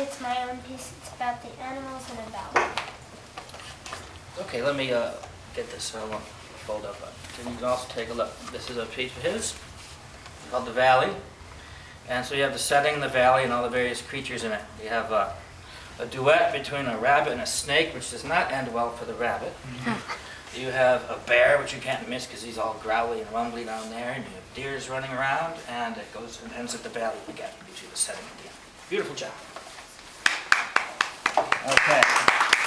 it's my own piece. It's about the animals in a valley. Okay, let me uh, get this so I won't fold up. And you can also take a look. This is a piece of his called The Valley. And so you have the setting, the valley, and all the various creatures in it. You have uh, a duet between a rabbit and a snake, which does not end well for the rabbit. You have a bear, which you can't miss because he's all growly and rumbly down there, and you have deers running around, and it goes and ends at the valley again. Gives you the setting at the end. Beautiful job. Okay.